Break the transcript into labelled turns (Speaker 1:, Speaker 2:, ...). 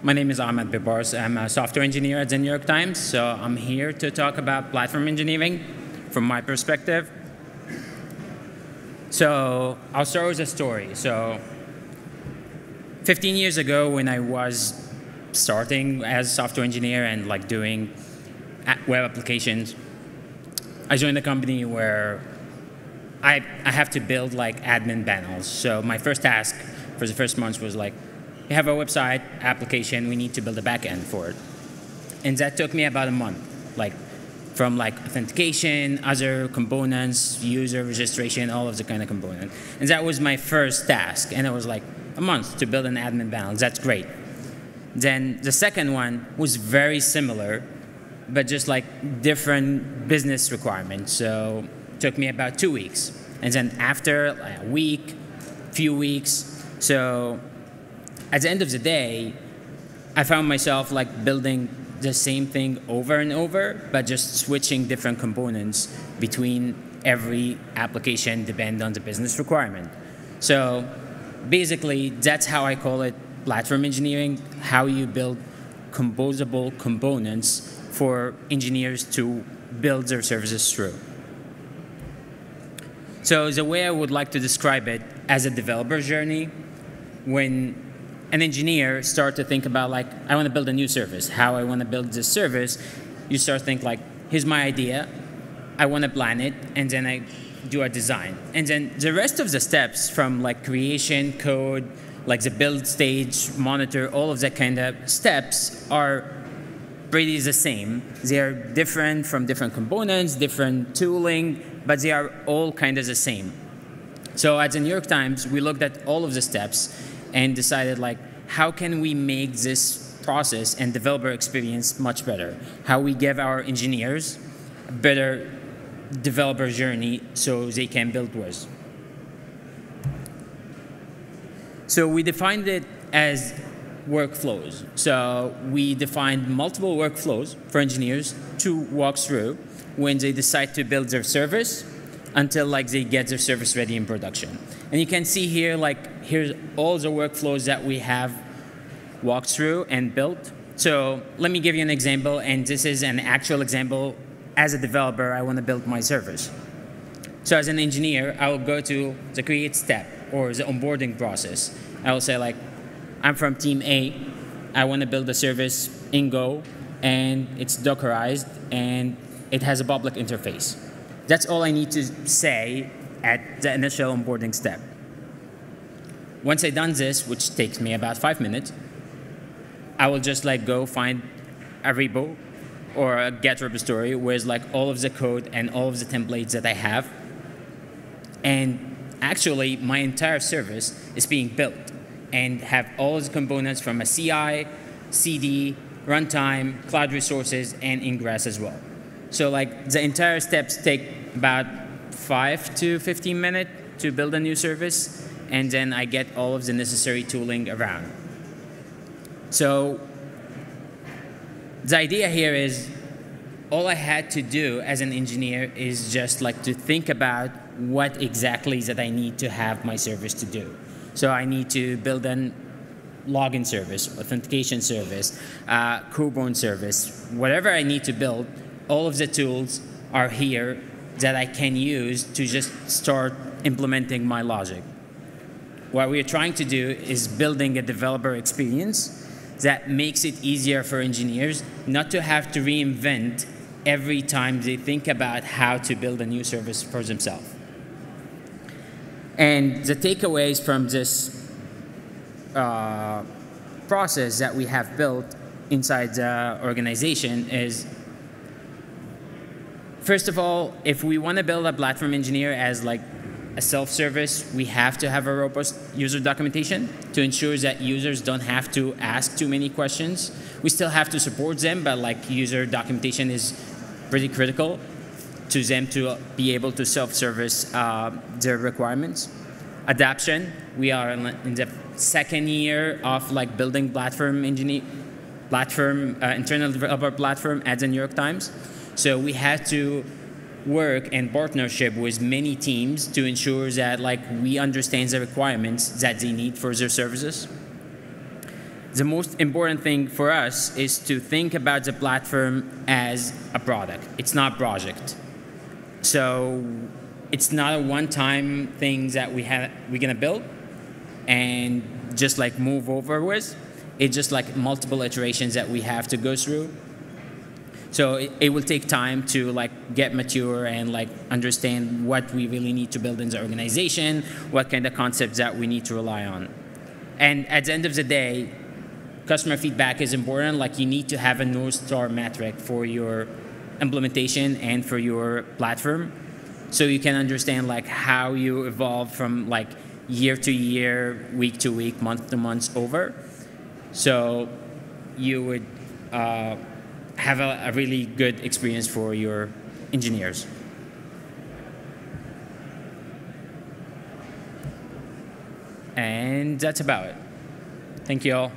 Speaker 1: My name is Ahmed Bebars. I'm a software engineer at the New York Times. So I'm here to talk about platform engineering from my perspective. So I'll start with a story. So 15 years ago, when I was starting as a software engineer and like doing web applications, I joined a company where I, I have to build like admin panels. So my first task for the first month was like, we have a website application, we need to build a backend for it. And that took me about a month, like from like authentication, other components, user registration, all of the kind of component. And that was my first task. And it was like a month to build an admin panel. That's great. Then the second one was very similar, but just like different business requirements. So it took me about two weeks. And then after a week, few weeks, so at the end of the day, I found myself like building the same thing over and over, but just switching different components between every application depend on the business requirement. So basically, that's how I call it platform engineering, how you build composable components for engineers to build their services through. So the way I would like to describe it as a developer journey, when an engineer start to think about like, I want to build a new service, how I want to build this service, you start to think like, here's my idea, I want to plan it, and then I do a design. And then the rest of the steps from like creation, code, like the build stage, monitor, all of that kind of steps are pretty the same. They are different from different components, different tooling, but they are all kind of the same. So at the New York Times, we looked at all of the steps and decided like, how can we make this process and developer experience much better? How we give our engineers a better developer journey so they can build with. So we defined it as workflows. So we defined multiple workflows for engineers to walk through when they decide to build their service until like they get their service ready in production. And you can see here like here's all the workflows that we have walked through and built. So let me give you an example, and this is an actual example. As a developer, I want to build my service. So as an engineer, I will go to the create step or the onboarding process. I will say like, I'm from team A. I want to build a service in Go, and it's Dockerized, and it has a public interface. That's all I need to say at the initial onboarding step. Once I've done this, which takes me about five minutes, I will just like go find a repo or a Git repository with like all of the code and all of the templates that I have. And actually, my entire service is being built and have all the components from a CI, CD, runtime, cloud resources, and ingress as well. So like the entire steps take about five to 15 minutes to build a new service, and then I get all of the necessary tooling around. So the idea here is all I had to do as an engineer is just like to think about what exactly is that I need to have my service to do. So I need to build an login service, authentication service, uh, KubeOn service, whatever I need to build, all of the tools are here that I can use to just start implementing my logic. What we are trying to do is building a developer experience that makes it easier for engineers not to have to reinvent every time they think about how to build a new service for themselves. And the takeaways from this uh, process that we have built inside the organization is first of all, if we want to build a platform engineer as like a self-service, we have to have a robust user documentation to ensure that users don't have to ask too many questions. We still have to support them, but like user documentation is pretty critical to them to be able to self-service uh, their requirements. Adaption, we are in the second year of like building platform engineer, platform, uh, internal developer platform at the New York Times. So we had to work and partnership with many teams to ensure that like we understand the requirements that they need for their services. the most important thing for us is to think about the platform as a product. It's not project. So it's not a one-time thing that we have we're gonna build and just like move over with. It's just like multiple iterations that we have to go through. So it, it, will take time to like get mature and like understand what we really need to build in the organization, what kind of concepts that we need to rely on. And at the end of the day, customer feedback is important. Like you need to have a North Star metric for your implementation and for your platform. So you can understand like how you evolve from like year to year, week to week, month to month over. So you would uh, have a, a really good experience for your engineers. And that's about it. Thank you all.